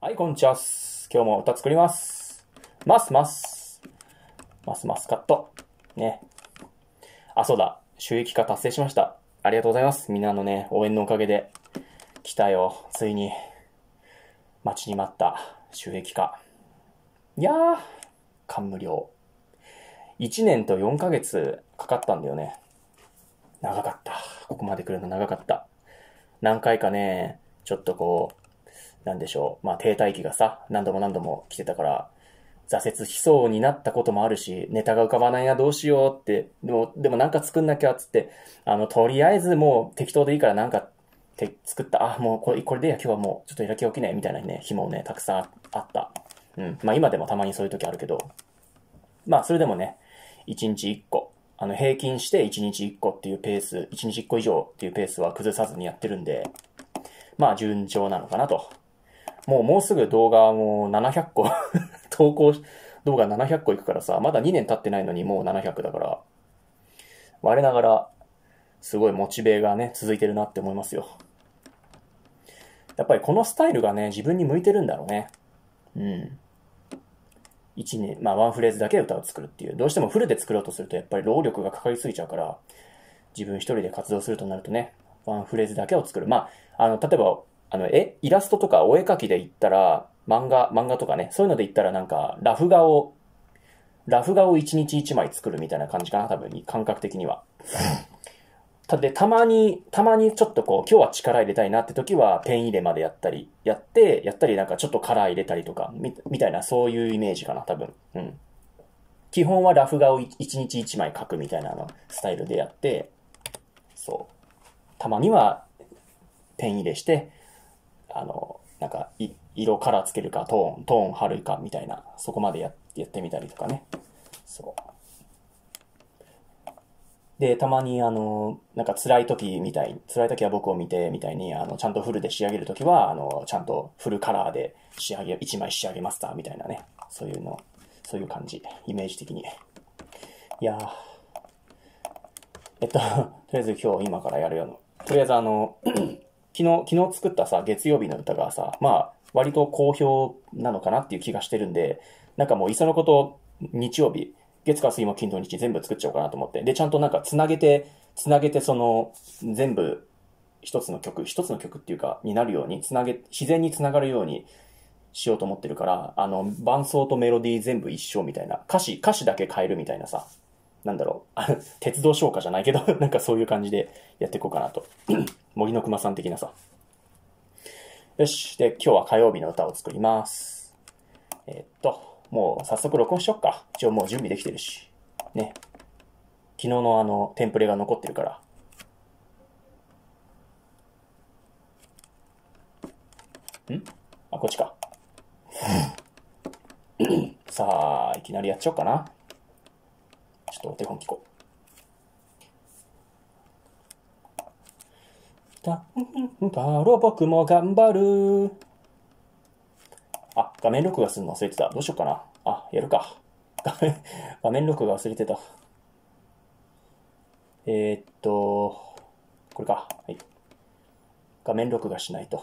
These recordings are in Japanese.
はい、こんにちは。今日も歌作ります。ますます。ますますカット。ね。あ、そうだ。収益化達成しました。ありがとうございます。みんなのね、応援のおかげで。来たよ。ついに。待ちに待った収益化。いやー、感無量。1年と4ヶ月かかったんだよね。長かった。ここまで来るの長かった。何回かね、ちょっとこう、なんでしょう。まあ、停滞期がさ、何度も何度も来てたから、挫折しそうになったこともあるし、ネタが浮かばないな、どうしようって、でも、でもなんか作んなきゃっつって、あの、とりあえずもう適当でいいからなんか、て作った、あ、もうこれ、これでや、今日はもうちょっとやる気起きないみたいなね、日もね、たくさんあった。うん。まあ、今でもたまにそういう時あるけど、まあ、それでもね、1日1個、あの、平均して1日1個っていうペース、1日1個以上っていうペースは崩さずにやってるんで、まあ、順調なのかなと。もう、もうすぐ動画もう700個 投稿動画700個いくからさ、まだ2年経ってないのにもう700だから、我ながら、すごいモチベがね、続いてるなって思いますよ。やっぱりこのスタイルがね、自分に向いてるんだろうね。うん。一年、まあワンフレーズだけ歌を作るっていう。どうしてもフルで作ろうとするとやっぱり労力がかかりすぎちゃうから、自分一人で活動するとなるとね、ワンフレーズだけを作る。まあ、あの、例えば、あの、え、イラストとかお絵描きで言ったら、漫画、漫画とかね、そういうので言ったらなんか、ラフ画を、ラフ画を一日一枚作るみたいな感じかな、多分、感覚的には。たで、たまに、たまにちょっとこう、今日は力入れたいなって時は、ペン入れまでやったり、やって、やったりなんかちょっとカラー入れたりとか、み、みたいな、そういうイメージかな、多分。うん。基本はラフ画を一日一枚描くみたいなの、スタイルでやって、そう。たまには、ペン入れして、あの、なんか、色カラーつけるか、トーン、トーン貼るか、みたいな、そこまでややってみたりとかね。そう。で、たまにあの、なんか辛い時みたい、辛い時は僕を見てみたいに、あの、ちゃんとフルで仕上げる時は、あの、ちゃんとフルカラーで仕上げ、一枚仕上げました、みたいなね。そういうの、そういう感じ、イメージ的に。いやー。えっと、とりあえず今日今からやるような。とりあえずあの、昨日、昨日作ったさ、月曜日の歌がさ、まあ、割と好評なのかなっていう気がしてるんで、なんかもういっそのこと、日曜日、月火水も金土日全部作っちゃおうかなと思って。で、ちゃんとなんかつなげて、つなげてその、全部、一つの曲、一つの曲っていうか、になるように、つなげ、自然につながるようにしようと思ってるから、あの、伴奏とメロディー全部一緒みたいな、歌詞、歌詞だけ変えるみたいなさ、なんだろう、あ の鉄道消化じゃないけど、なんかそういう感じでやっていこうかなと。森の熊さん的なさ。よし。で、今日は火曜日の歌を作ります。えーっと、もう早速録音しよっか。一応もう準備できてるし。ね。昨日のあの、テンプレが残ってるから。ん？あ、こっちか。さあ、いきなりやっちゃおうかな。ちょっとお手本聞こう。だ、だろ、僕も頑張る。あ、画面録画するの忘れてた。どうしようかな。あ、やるか。画面、画面録画忘れてた。えー、っと、これか。はい。画面録画しないと。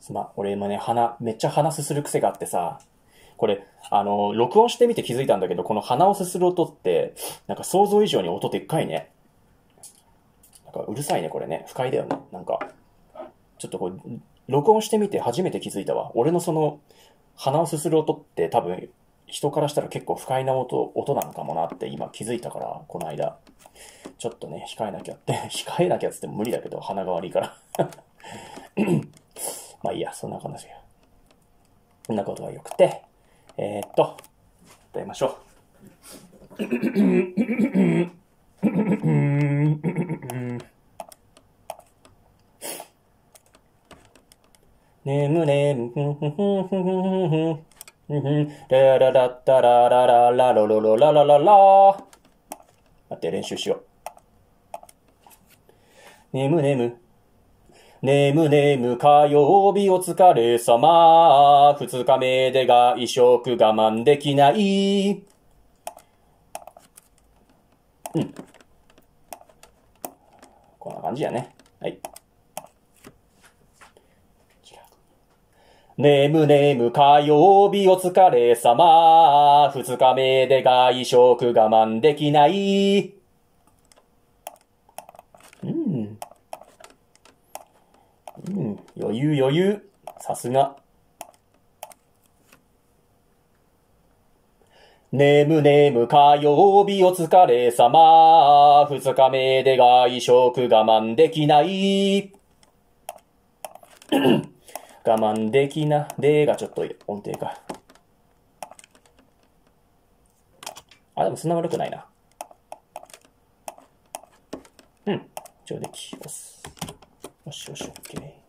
すまん、俺今ね、鼻、めっちゃ鼻すする癖があってさ、これ、あの、録音してみて気づいたんだけど、この鼻をすする音って、なんか想像以上に音でっかいね。なんかうるさいね、これね。不快だよね。なんか、ちょっとこれ、録音してみて初めて気づいたわ。俺のその、鼻をすする音って多分、人からしたら結構不快な音、音なのかもなって今気づいたから、この間。ちょっとね、控えなきゃって、控えなきゃっつっても無理だけど、鼻が悪いから。まあいいや、そんな話や。そんなことはよくて、えー、っと、歌いましょう。ねむねむ、んふんふんふんふんふん。ラララッタララララロロロララララ。待って、練習しよう。ねむねむ。ねむねむ火曜日お疲れ様。二日目で外食我慢できない。うん。こんな感じやね。はい。ねむねむ火曜日お疲れ様。二日目で外食我慢できない。うん。余裕余裕。さすが。ねむねむ火曜日お疲れ様。二日目で外食我慢できない。我慢できな、でがちょっと音程か。あ、でもそんな悪くないな。うん。上出来。押す。よしよし、オッケー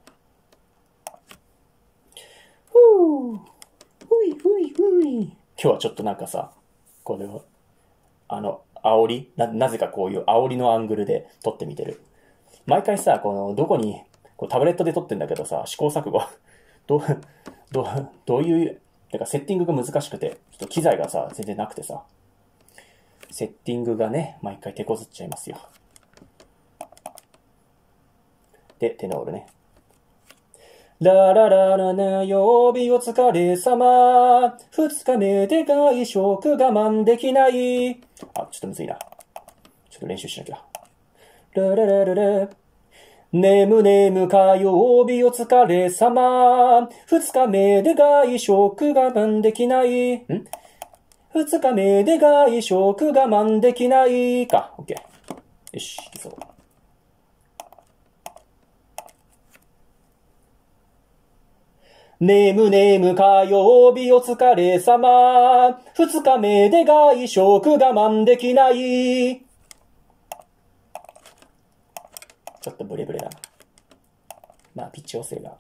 ッケー。ふう。ふいふいふい。今日はちょっとなんかさ、これを、あの、煽り？な、なぜかこういう煽りのアングルで撮ってみてる。毎回さ、この、どこに、こうタブレットで撮ってんだけどさ、試行錯誤。どう、どう、どういう、なんかセッティングが難しくて、ちょっと機材がさ、全然なくてさ、セッティングがね、毎回手こずっちゃいますよ。で、テノールね。ララララな曜日お疲れ様。二日目で外食我慢できない。あ、ちょっとむずいな。ちょっと練習しなきゃ。ラララララ。ねむねむ火曜日お疲れ様。二日目で外食我慢できない。ん？二日目で外食我慢できないか。オッケー。よし、いきそう。ねむねむ火曜日お疲れ様。二日目で外食我慢できない。ちょっとブレブレだな。まあ、ピッチ調整が。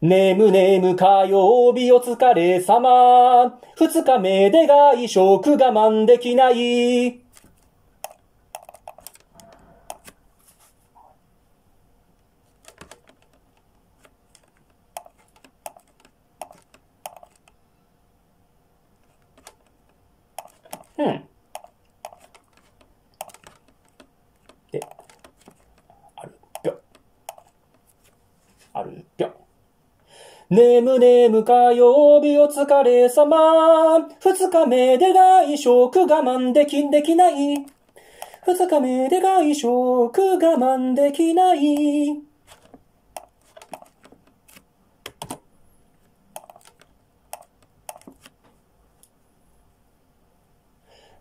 ねむねむ火曜日お疲れ様。二日目で外食我慢できない。うん。で、あるぴょ。あるぴょ。ねむねむ火曜日お疲れ様。二日目で外食我慢できんできない。二日目で外食我慢できない。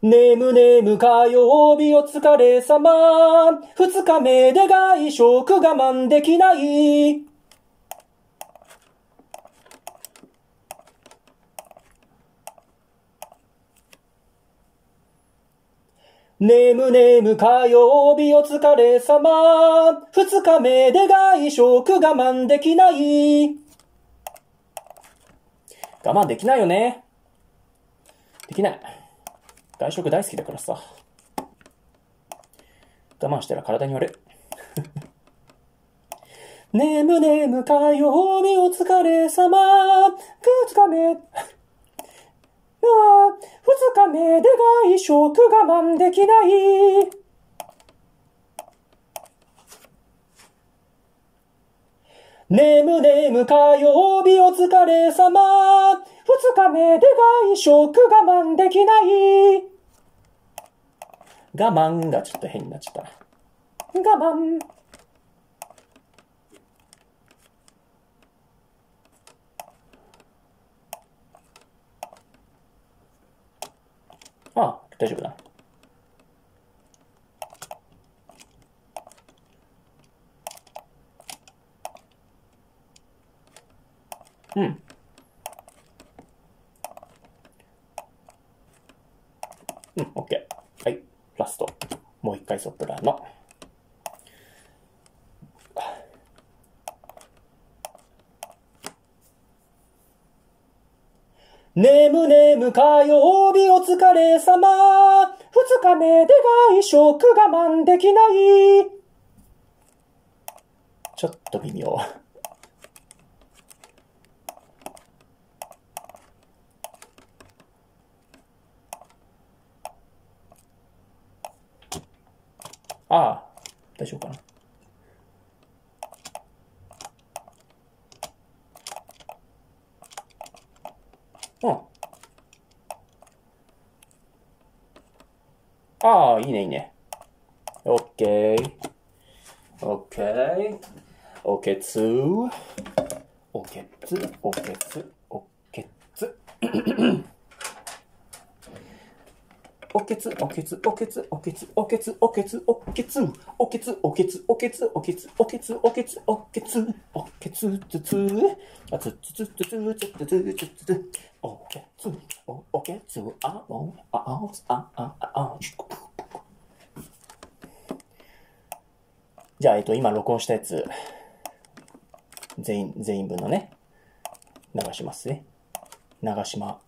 ねむねむ火曜日お疲れ様。二日目で外食我慢できない。ねむねむ火曜日お疲れ様。二日目で外食我慢できない。我慢できないよね。できない。外食大好きだからさ。我慢したら体に悪い。ねむねむ火曜日お疲れ様。二日目。ああ、二日目で外食我慢できない。ねむねむ火曜日お疲れ様。二日目で外食我慢できない。我慢がちょっと変になっちゃった。我慢。ああ、大丈夫だ。うん。うん、オッケー。はい。ラスト。もう一回ソプラノ。ねむねむ火曜日お疲れ様。二日目で外食我慢できない。ちょっと微妙。ああ、大丈夫かな。うん。ああ、いいね、いいね。オッケー。オッケー。オッケーツー。オッケーツー。オッケーツー。オッケーツー。おけつ、おけつ、おけつ、おけつ、おけつ、おけつ、おけつ、おけつ、おけつ、おけつ、おけつ、おけつ、おけつ、おけつ、おけつ、つつ、あつつつつつつつつつつつ、おけつ、お、おけつ、あ、お、あ、あ、あ、あ、あ、じゃあ、えっと、今録音したやつ、全員、全員分のね、流しますね。長島、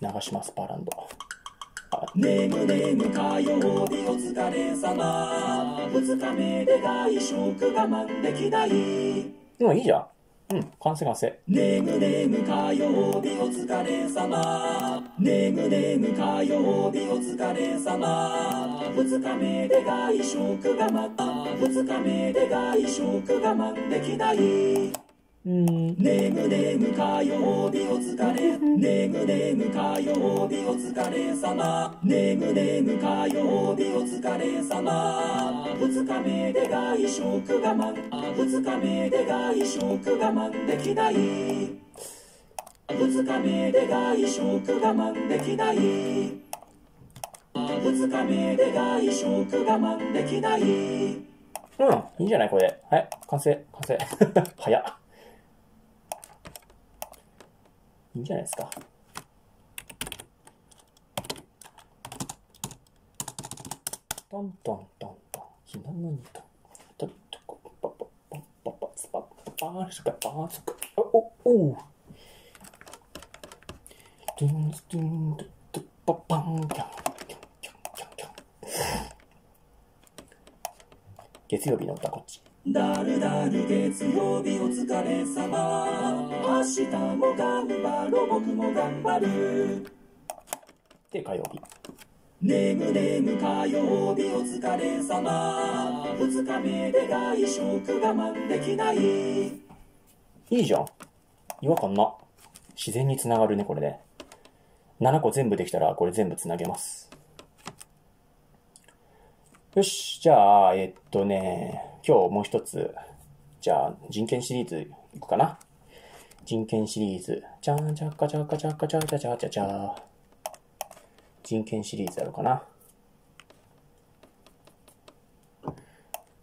長島スパーランド。ねむねむ火曜日お疲れ様二日目で外食我慢できないうん、いいじゃん。うん、完成完成。ねむねむ火曜日お疲れ様ねむねむ火曜日お疲れ様二日目で外食我慢二日目で外食我慢できないうん、ねむねむ火曜日お疲れねむねむ火曜日お疲れ様。ねむねむ火曜日お疲れ様。二日目で外食我慢。二日目で外食我慢できない。二日目で外食我慢できない。二日目で外食我慢できない。うん、いいんじゃない？これ。で。はい、完成、完成。早っ。いいん？じゃないですか。トントントントン、ひなのにとん。トントコパパパパパスパパースカパースカ。お、おう。トゥントゥントゥトゥパパン。キャン。キャンキャンキャン。キャン。月曜日の歌こっち。だるだる月曜日お疲れ様明日も頑張ろう僕も頑張るで、火曜日。ねむねむ火曜日お疲れ様二日目で外食我慢できないいいじゃん。違和感な。自然につながるね、これね。7個全部できたら、これ全部つなげます。よし、じゃあ、えっとね、今日もう一つ、じゃあ、人権シリーズいくかな？人権シリーズ。じゃんじゃかじゃかじゃかじゃじゃじゃじゃじゃ。人権シリーズやろうかな。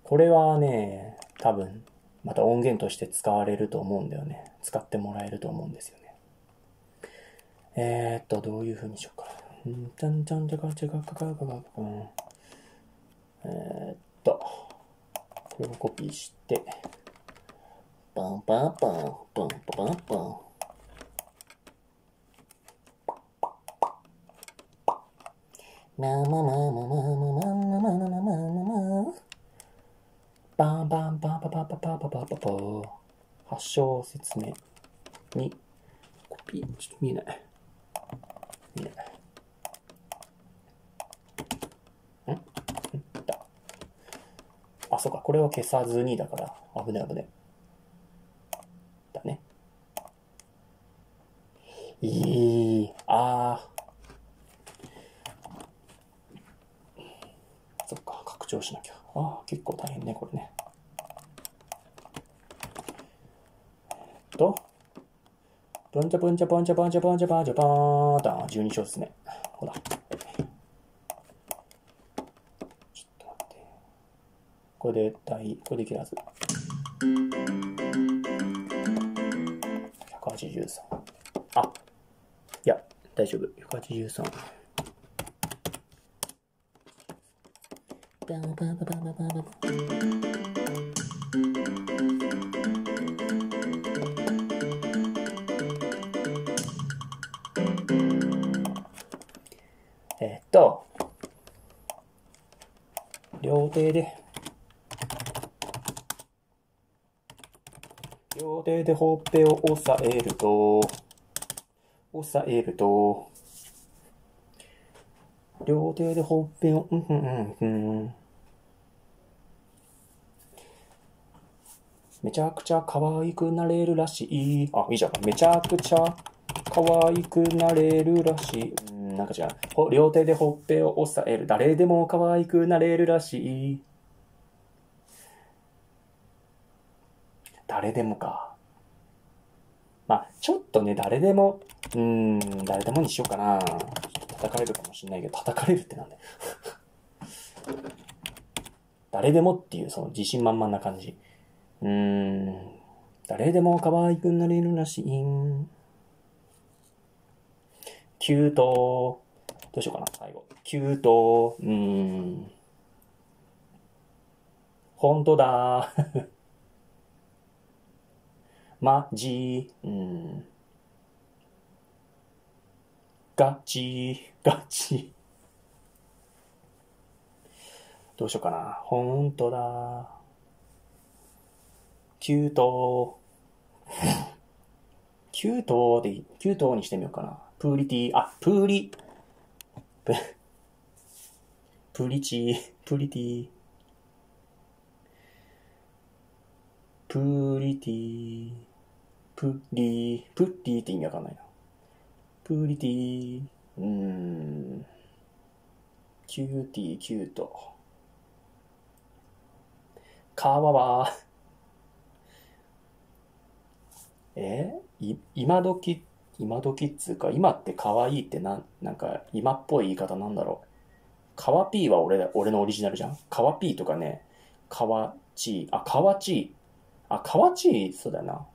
これはね、多分、また音源として使われると思うんだよね。使ってもらえると思うんですよね。えー、っと、どういう風にしようか。んちゃんちゃんちゃかちゃかかかかかか。え、っと、これをコピーして、パンパンパン、パンパンパン。まあまあまあまあまあまあまあまあまあまあまあバンバンバンバンバンバンバンバンバンバンバン発祥説明にコピー、ちょっと見えない。見えない。んんだ。そうか、これを消さずにだから、危ね危ね。だね。いい、あー。そっか、拡張しなきゃ。ああ、結構大変ね、これね。えっと、ブンチャブンチャブンチャブンチャブンチャブンチャバーンだ。12小節目。ほら。はいちょっと待って。ない、これでいけるはず。183。あ、いや、大丈夫。183。バンバンバンバンバンバンバン両手でほっぺを押さえると、押さえると、両手でほっぺを、うん、うん、うん、めちゃくちゃ可愛くなれるらしい。あ、いいじゃん。めちゃくちゃ可愛くなれるらしい。うん、なんか違う。両手でほっぺを押さえる。誰でも可愛くなれるらしい。誰でもか。まあ、ちょっとね、誰でも、うーん、誰でもにしようかな。叩かれるかもしれないけど、叩かれるってなんだよ。誰でもっていう、その自信満々な感じ。うーん、誰でも可愛くなれるらしい。キュート。どうしようかな、最後。キュート。うーん。本当だ。マジ。うん。ガチ。ガチ。どうしようかな。本当だ。キュート。キュートでいい、キュートにしてみようかな。プーリティ、あ、プーリ、プ、プリチ、プリティ、プリティ、プリ、プッリーって意味わかんないな。プリティー、うーん、キューティー、キュート。カワワ。え？い、今時、今時っつうか、今って可愛いってなん、なんか、今っぽい言い方なんだろう。カワピーは俺、俺のオリジナルじゃん？カワピーとかね、カワチー、あ、カワチー。あ、カワチー、そうだよな。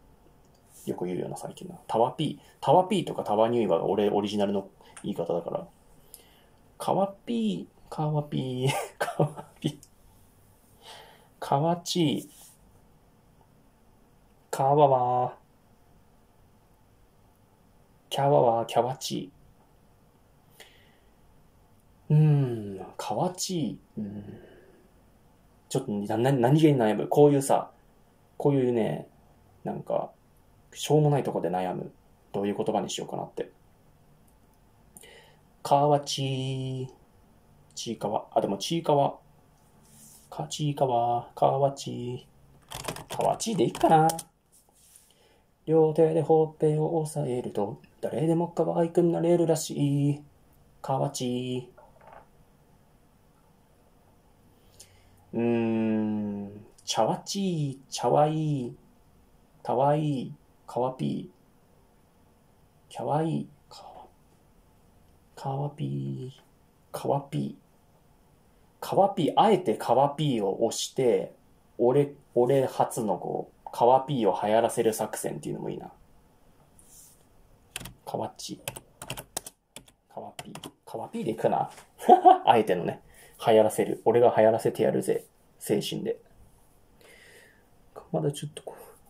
よく言うような、最近な。タワピー。タワピーとかタワニュイは俺オリジナルの言い方だから。カワピー、カワピー、カワピー。カワチー。カワワキャワワ、キャワチー。うーん、カワチー。うん。ちょっと、な、な、何気に悩む。こういうさ、こういうね、なんか、しょうもないとこで悩む。どういう言葉にしようかなって。カワチー。チーカワ。あ、でもチーカワ。カチーカワ。カワチー。カワチーでいいかな。両手でほっぺを押さえると、誰でも可愛くなれるらしい。かわちうーん、ちゃわちちゃわいい、たわいい、かわぴー、きゃわいい、かわ、かわぴー、かわぴー、かわぴー、あえてかわぴーを押して、俺、俺初のこう、カワピーを流行らせる作戦っていうのもいいな。カワッチ。カワピー。カワピーでいくな。あえてのね。流行らせる。俺が流行らせてやるぜ。精神で。まだちょっとこう、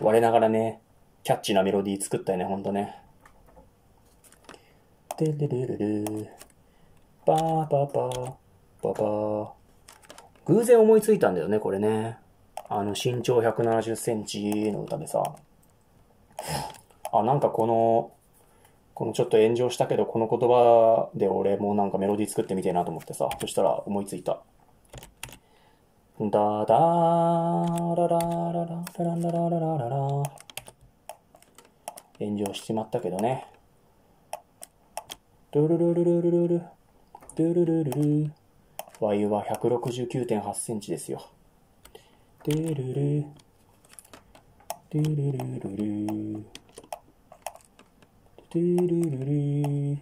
我ながらね、キャッチーなメロディー作ったよね、ほんとね。てるるるるパーパーパーパー偶然思いついたんだよね、これね。あの、身長170センチの歌でさ。あ、なんかこの、このちょっと炎上したけど、この言葉で俺もなんかメロディー作ってみてえなと思ってさ、そしたら思いついた。ダダーララララララララララララ。炎上しちまったけどね。ルルルルルルル。ルルルルル。ル Y は169.8センチですよ。ルルル。ルルルルル。ルルルルル。ル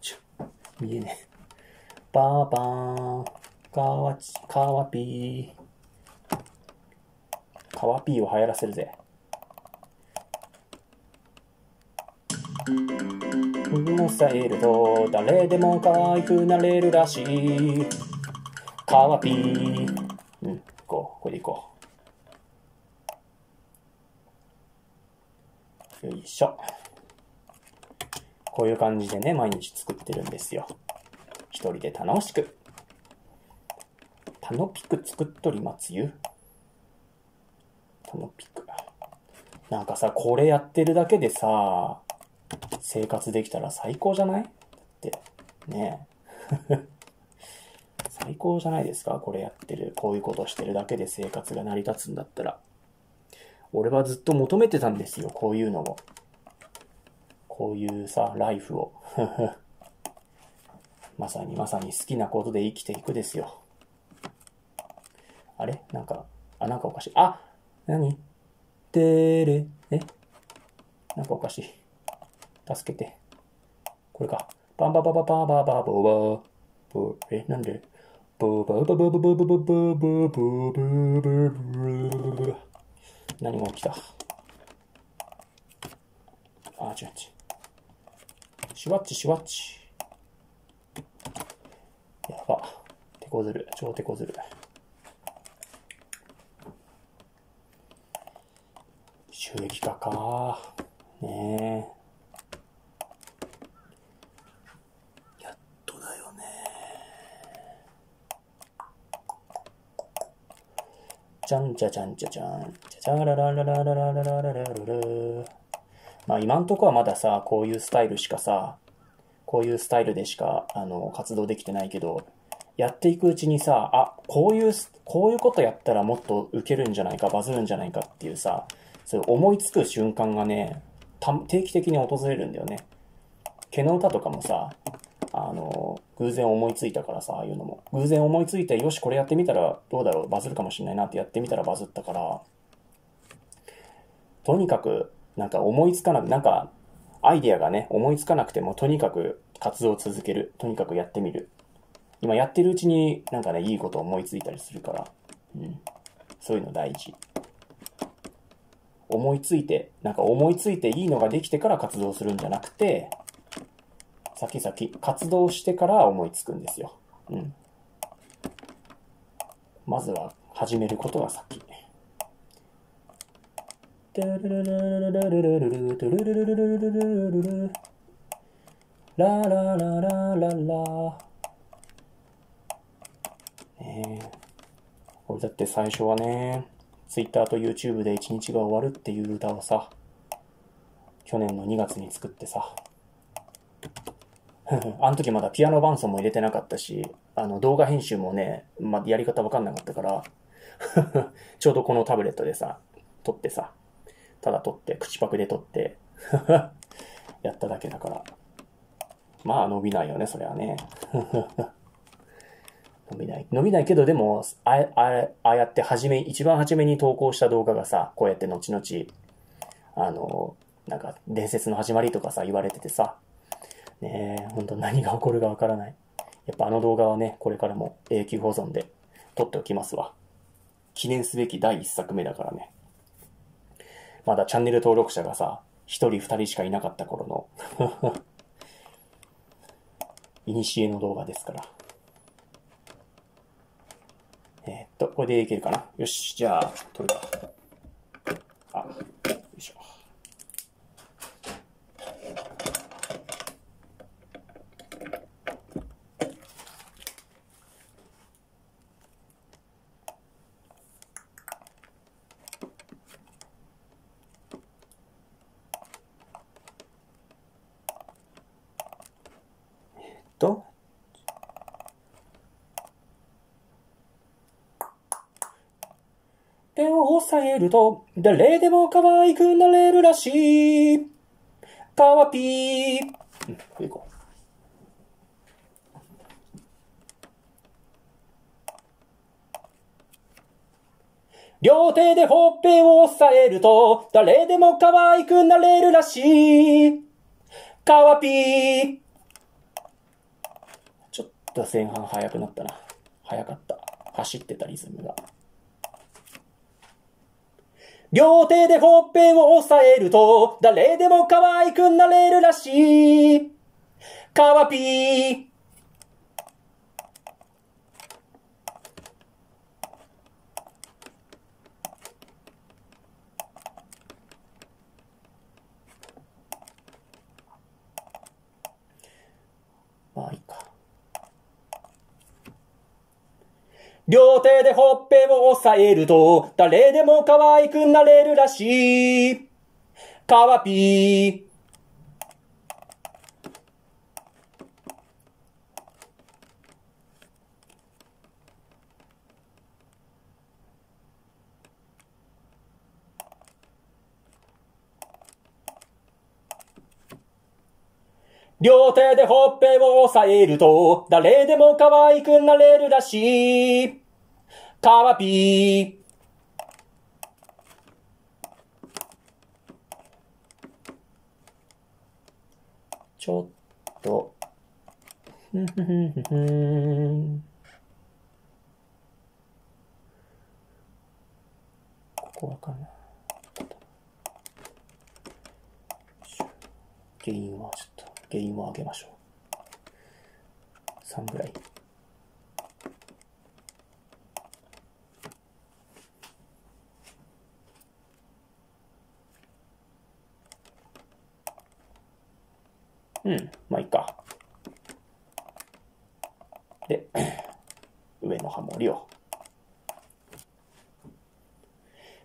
ちょ、見えねえ。バーバーン、かわち、かわぴー。かわぴーを流行らせるぜ。押さえると誰でも可愛くなれるらしい。かわぴー。うん、こう。これで行こう。よいしょ。こういう感じでね、毎日作ってるんですよ。一人で楽しく。タノピク作っとりまつゆタノピク。なんかさ、これやってるだけでさ、生活できたら最高じゃない？だって、ねえ。最高じゃないですか？これやってる、こういうことしてるだけで生活が成り立つんだったら。俺はずっと求めてたんですよ、こういうのを。こういうさ、ライフを。まさにまさに好きなことで生きていくですよ。あれ？なんか、あ、なんかおかしい。あ何？てれ、え？なんかおかしい。助けて。これか。パンパパパパパパボーバー。ボえ、なんで？ボーバーバババババババババババババ何が起きたあ、違う違う。シュワッチシュワッチ。やば。手こずる。超手こずる。収益化か。ねえ。やっとだよね。じゃんじゃじゃんじゃじゃん。じゃじゃらららららららららららら。まあ今んとこはまださ、こういうスタイルしかさ、こういうスタイルでしか、あの、活動できてないけど、やっていくうちにさ、あ、こういう、こういうことやったらもっと受けるんじゃないか、バズるんじゃないかっていうさ、そう思いつく瞬間がね、定期的に訪れるんだよね。毛の歌とかもさ、あの、偶然思いついたからさ、ああいうのも。偶然思いついて、よし、これやってみたらどうだろう、バズるかもしれないなってやってみたらバズったから、とにかく、なんか思いつかなく、なんか、アイデアがね、思いつかなくても、とにかく活動を続ける。とにかくやってみる。今やってるうちになんかね、いいこと思いついたりするから、うん。そういうの大事。思いついて、なんか思いついていいのができてから活動するんじゃなくて、先々、活動してから思いつくんですよ。うん。まずは始めることが先。ララララララねえ。俺だって最初はね、Twitter と YouTube で一日が終わるっていう歌をさ、去年の2月に作ってさ、あの時まだピアノ伴奏も入れてなかったし、あの動画編集もね、まやり方わかんなかったから、ちょうどこのタブレットでさ、撮ってさ、ただ撮って、口パクで撮って、やっただけだから。まあ伸びないよね、それはね。伸びない。伸びないけど、でも、ああ、ああやって初め、一番初めに投稿した動画がさ、こうやって後々、あの、なんか、伝説の始まりとかさ、言われててさ、ねえ、ほんと何が起こるかわからない。やっぱあの動画はね、これからも永久保存で撮っておきますわ。記念すべき第一作目だからね。まだチャンネル登録者がさ、一人二人しかいなかった頃の、いにしえの動画ですから。えーっと、これでいけるかな？よし、じゃあ、撮るか。あ、よいしょ。と、手を押さえると、誰でも可愛くなれるらしい。かわぴー。うん、こう。両手でほっぺを押さえると、誰でも可愛くなれるらしい。かわぴー。ちょっと前半早くなったな。早かった。走ってたリズムが。両手でほっぺを押さえると、誰でも可愛くなれるらしい。かわぴー。両手でほっぺを押さえると、誰でも可愛くなれるらしい。かわぴー。両手でほっぺを押さえると、誰でも可愛くなれるらしい。かわぴー。ちょっと、ここわかんない。原因はちょっと、原因を上げましょう。3ぐらい。うん、まあいいか。で、上のハモリを。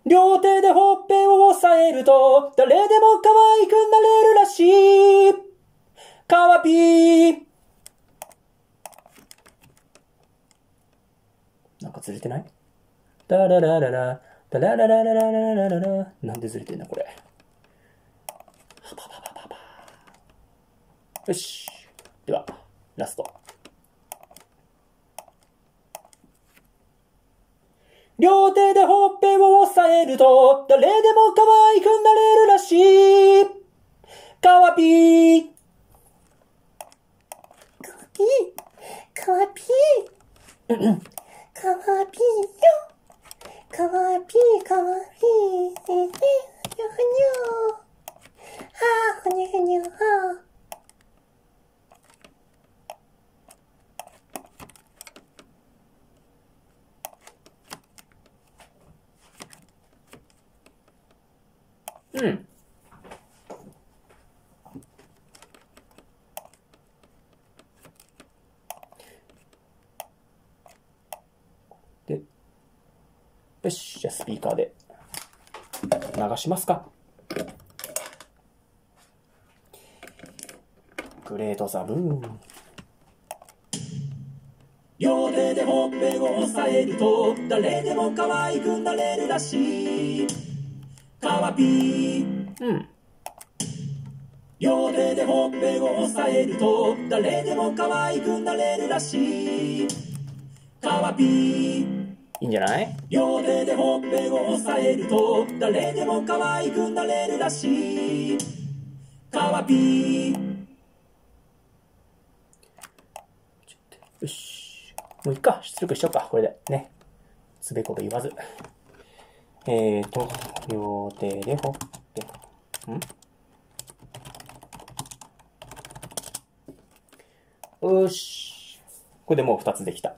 両手でほっぺを押さえると、誰でも可愛くなれるらしい。かわぴー。なんかずれてない？ダララララ、ダラララララララララなんでずれてんだこれ？はばばばばばよし。では、ラスト。両手でほっぺを押さえると、誰でも可愛くなれるらしい。かわぴー。ピー、かわピー。かわピーよ。かわピー、かわピー。えへ、ふにゅふにゅ。はあ、ふにゅふにゅ、はあ。うん。で、よし、じゃあスピーカーで流しますか。グレートザブーン。両手でほっぺを押さえると誰でも可愛くなれるらしいかわぴーうん。両手でほっぺを押さえると誰でも可愛くなれるらしいかわぴーいいんじゃない？両手でほっぺを押さえると誰でも可愛くなれるらしいかわぴーよし。もういっか。出力しようか。これで。ね。つべこべ言わず。えーと、両手でほっぺ。ん？よし。これでもう2つできた。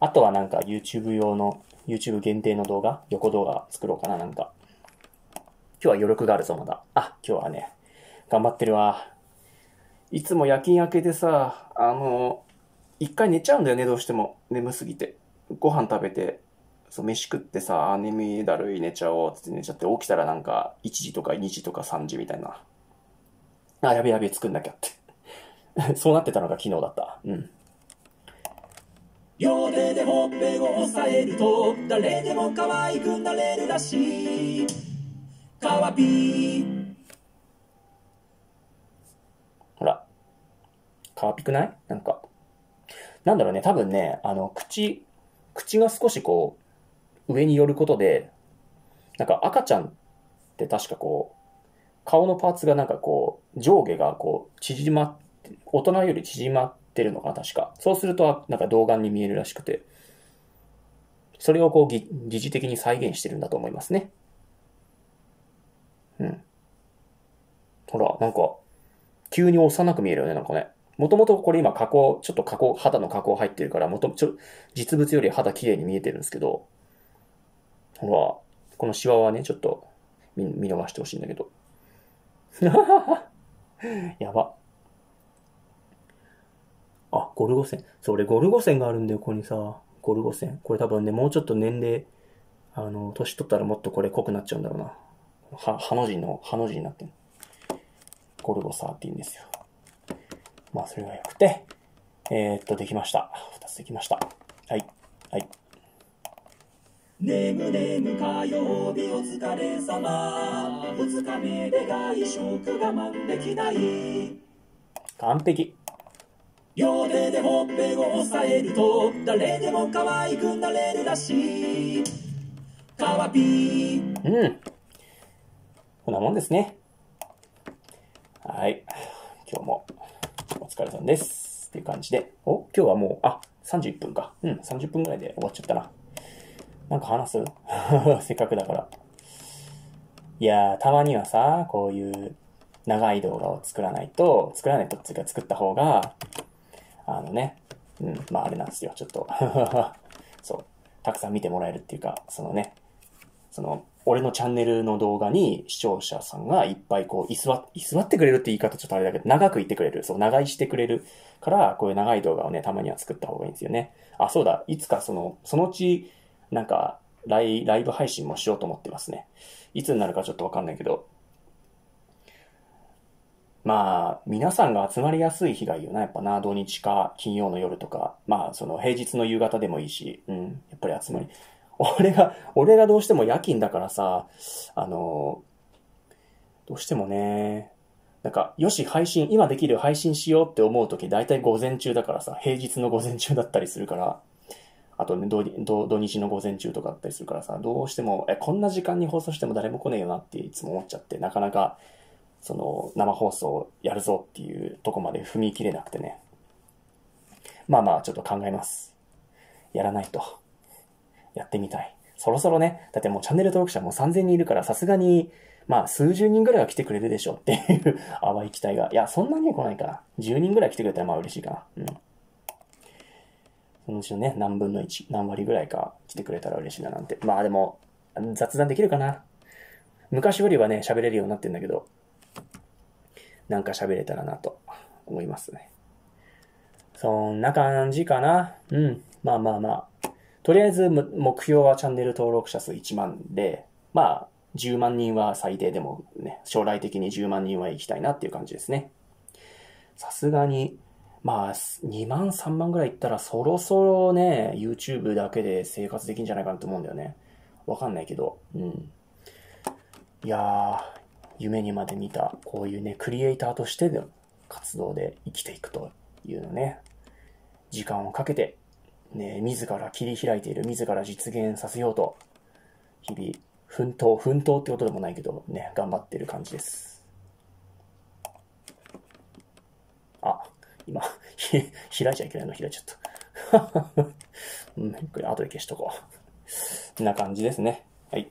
あとはなんか YouTube 用の、YouTube 限定の動画横動画作ろうかな、なんか。今日は余力があるぞ、まだ。あ、今日はね、頑張ってるわ。いつも夜勤明けでさ、あの、一回寝ちゃうんだよね、どうしても。眠すぎて。ご飯食べて、そう、飯食ってさ、あ眠いだるい寝ちゃおうって寝ちゃって、起きたらなんか、1時とか2時とか3時みたいな。あ、やべやべ、作んなきゃって。そうなってたのが昨日だった。うん。両手でほっぺを押さえると誰でも可愛くなれるらしいかわぴーほら。かわぴくない？なんか。なんだろうね、多分ね、あの、口、口が少しこう、上に寄ることで、なんか赤ちゃんって確かこう、顔のパーツがなんかこう、上下がこう、縮まって、大人より縮まっててるのかな、確か。そうすると、なんか童顔に見えるらしくて、それをこう、疑似的に再現してるんだと思いますね。うん。ほら、なんか、急に幼く見えるよね、なんかね。もともとこれ今加工、ちょっと加工、肌の加工入ってるから、もとちょ、実物より肌綺麗に見えてるんですけど、ほら、このシワはね、ちょっと見見逃してほしいんだけど。やば。あ、ゴルゴ線。そう、俺ゴルゴ線があるんだよ、ここにさ。ゴルゴ線。これ多分ね、もうちょっと年齢、あの、年取ったらもっとこれ濃くなっちゃうんだろうな。は、ハの字の、ハの字になってる。ゴルゴ13ですよ。まあ、それが良くて、えー、っと、できました。二つできました。はい。はい。ねむねむ火曜日お疲れ様二日目で外食我慢できない完璧。両手でほっぺを押さえると誰でも可愛くなれるらしいカワピーうん。こんなもんですね。はい。今日もお疲れ様です。っていう感じで。お？今日はもう、あ、31分か。うん、30分ぐらいで終わっちゃったな。なんか話す？せっかくだから。いやー、たまにはさ、こういう長い動画を作らないと、作らないとっていうか作った方が、あのね、うん、まああれなんですよ、ちょっと。そう。たくさん見てもらえるっていうか、そのね、その、俺のチャンネルの動画に視聴者さんがいっぱいこう、居座、居座ってくれるって言い方ちょっとあれだけど、長くいてくれる。そう、長居してくれるから、こういう長い動画をね、たまには作った方がいいんですよね。あ、そうだ、いつかその、そのうち、なんか、ライライブ配信もしようと思ってますね。いつになるかちょっとわかんないけど。まあ、皆さんが集まりやすい日がいいよな、やっぱな、土日か金曜の夜とか、まあ、その平日の夕方でもいいし、うん、やっぱり集まり。俺が、俺がどうしても夜勤だからさ、あの、どうしてもね、なんか、よし、配信、今できる配信しようって思うとき、だいたい午前中だからさ、平日の午前中だったりするから、あとね、土土日の午前中とかだったりするからさ、どうしても、え、こんな時間に放送しても誰も来ねえよなっていつも思っちゃって、なかなか、その、生放送やるぞっていうとこまで踏み切れなくてね。まあまあ、ちょっと考えます。やらないと。やってみたい。そろそろね、だってもうチャンネル登録者も3000人いるから、さすがに、まあ、数十人ぐらいは来てくれるでしょっていう 淡い期待が。いや、そんなに来ないかな。10人ぐらい来てくれたらまあ嬉しいかな。うん。そのうちのね、何分の1、何割ぐらいか来てくれたら嬉しいななんて。まあでも、雑談できるかな。昔よりはね、喋れるようになってんだけど、なんか喋れたらなと思いますね。そんな感じかな。うん。まあまあまあ。とりあえず目標はチャンネル登録者数1万で、まあ、10万人は最低でもね、将来的に10万人は行きたいなっていう感じですね。さすがに、まあ、2万3万ぐらいいったらそろそろね、YouTube だけで生活できんじゃないかなと思うんだよね。わかんないけど。うん。いやー、夢にまで見た、こういうね、クリエイターとしての活動で生きていくというのね、時間をかけて、ね、自ら切り開いている、自ら実現させようと、日々、奮闘、奮闘ってことでもないけど、ね、頑張ってる感じです。あ、今、ひ開いちゃいけないの？開いちゃった。うん、これ後で消しとこう。な感じですね。はい。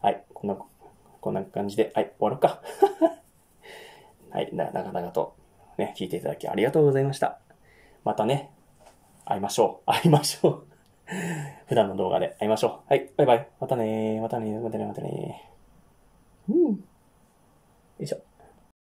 はい、こんな、こんな感じで、はい、終わろうか。はい、な、長々とね、聞いていただきありがとうございました。またね、会いましょう。会いましょう。普段の動画で会いましょう。はい、バイバイ。またね。またねー。またねー。またねー。